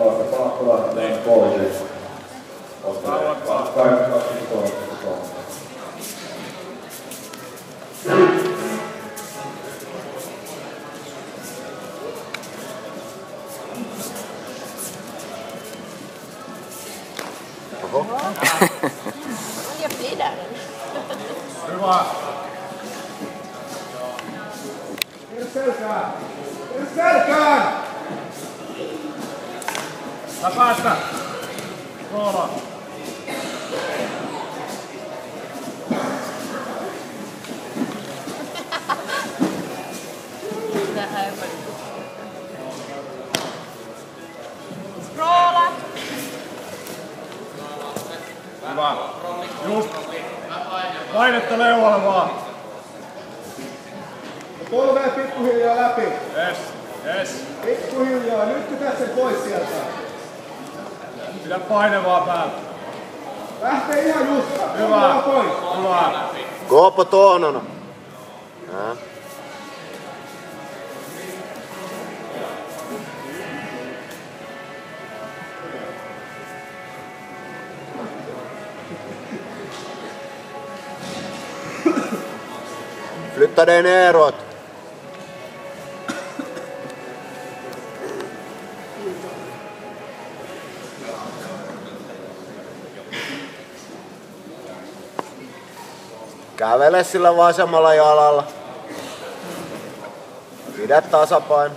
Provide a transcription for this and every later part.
Palataan, palataan, palataan. Kolme. Ottaa. Kaikki, kaksi, kolme, kolme. Jag blir där. Hyvä. Selkään! Selkään! Takasta! Roola! Scrolla! Hyvä. Just. Painetta leualle vaan. Kolme pikkuhiljaa läpi. Yes. Yes. Pikkuhiljaa. Nytkytä sen pois sieltä. Pidä paine vaan päällä. Lähtee ihan just. Hyvä. Hyvä. Gå på tårna. Ja. Flytta dig neråt. Kävele sillä vasemmalla jalalla. Pidä tasapaino.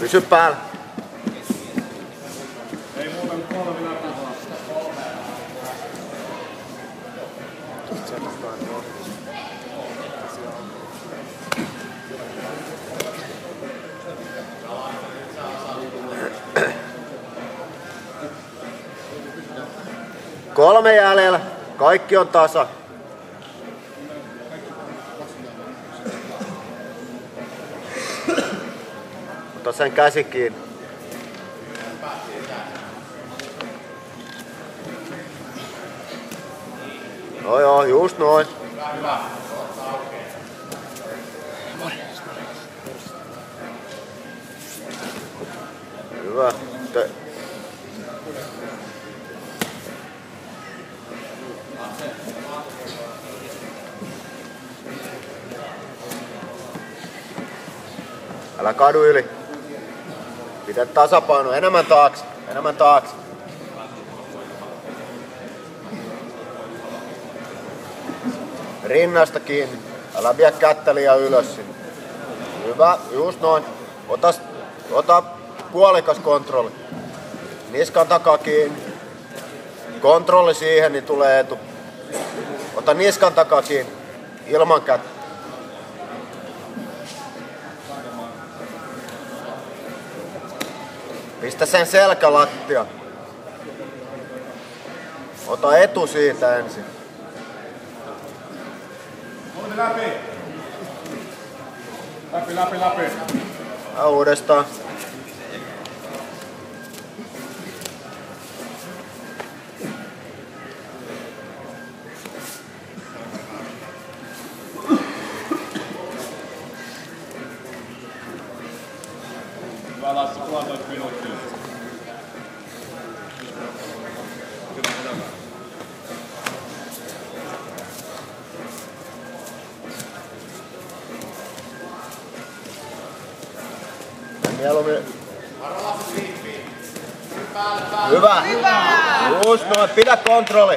Pysy päällä. Ei muuta kuin kolme läpi vaan. Kolme jäljellä. Kaikki on tasa. Ota sen käsi kiinni. No joo, just noin. Hyvä. Älä kadu yli. Pidä tasapaino. Enemmän taakse. Enemmän taakse. Rinnasta kiinni. Älä vie kättä liian ylös sinne. Hyvä, just noin. Ota, ota puolikas kontrolli. Niskan takaa kiinni. Kontrolli siihen, niin tulee etu. Ota niskan takaa kiinni. Ilman kättä. Pistä sen selkä lattia. Ota etu siitä ensin. Kolme läpi. Läpi, läpi, läpi. Ja uudestaan. Mieluummin. Hyvä. Just noin, pidä kontrolli.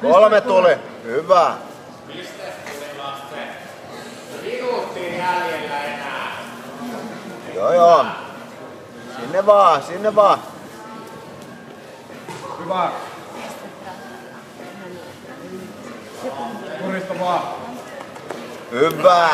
Kolme tuli. Hyvä. Joo joo. Sinne vaan, sinne vaan. Hyvä. Kurista vaan. Hyvä.